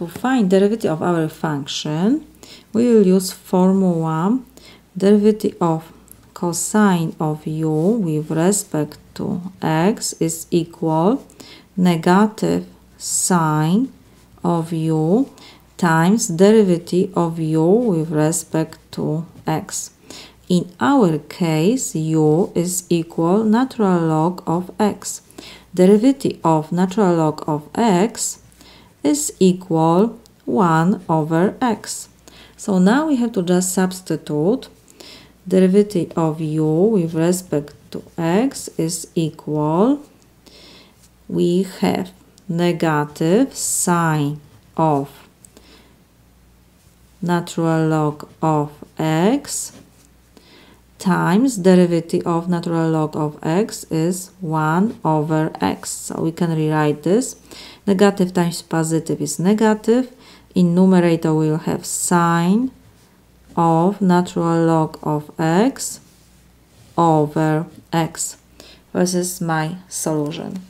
To find derivative of our function, we will use formula derivative of cosine of u with respect to x is equal negative sine of u times derivative of u with respect to x. In our case, u is equal natural log of x. Derivative of natural log of x is equal 1 over x. So now we have to just substitute derivative of u with respect to x is equal we have negative sine of natural log of x times derivative of natural log of x is 1 over x. So we can rewrite this. Negative times positive is negative. In numerator we'll have sine of natural log of x over x. This is my solution.